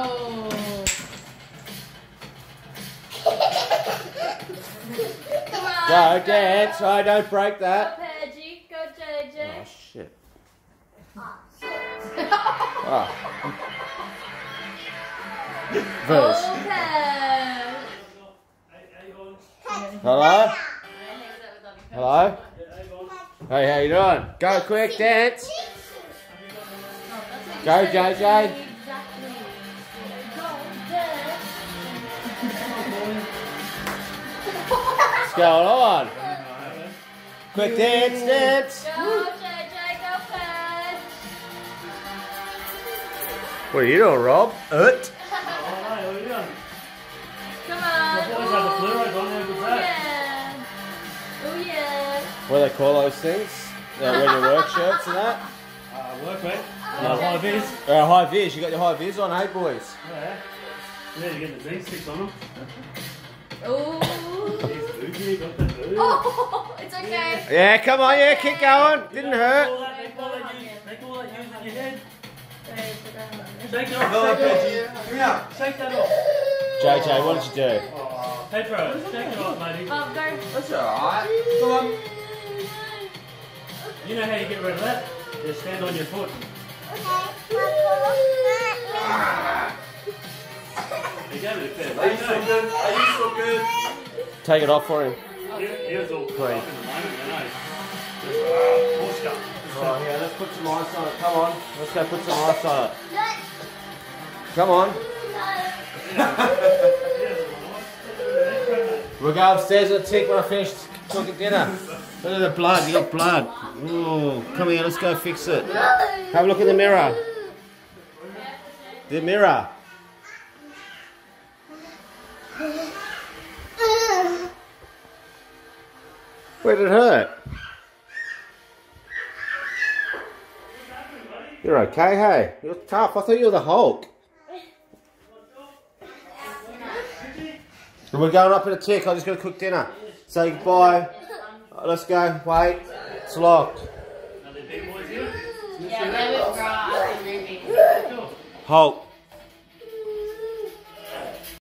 Oh. Go, dance. Oh, don't break Go, that. Peggy. Go, Oh, JJ. shit. Ah, ah. Oh. Verse. Okay. Hello? Hello? Hey, how you doing? Go quick, dance. Oh, Go, JJ. What's going on? Quick dance, dance. Go, JJ. Go, Peg. What are you doing, Rob? Ut. Come on. boys have the flu, I don't know Ooh, what's that. yeah. Oh, yeah. What do they call those things? Yeah, wear your work shirts and that? Uh, work mate. Uh, high vis. Uh, high vis. You got your high vis on, hey boys? Yeah. Yeah, you get the Z sticks on them. Ooh. Oh, it's okay. Yeah, come on, yeah, keep going. Didn't hurt. all that, make all that use, make all that use in your head. Shake Shake it off, shake it off. Shake that off. JJ, what did you do? Pedro, shake it off, matey. Oh, go. That's alright. Come on. You know how you get rid of that? Just stand on your foot. Ah. You go with it, Are you so good? Are you so good? Take it off for him. He was all gut. Oh, yeah, let's put some ice on it. Come on. Let's go put some ice on it. Come on. We'll go upstairs and tick when I finish cooking dinner. Look at the blood. You got blood. Ooh, come here. Let's go fix it. Have a look in the mirror. The mirror. Where did it hurt? You're okay, hey? You're tough. I thought you were the Hulk. We're going up in a tick. I'm just got to cook dinner. Say goodbye. Uh, Let's go. Wait. It's locked. Are the big boys here? Yeah, they withdraw after. Hulk.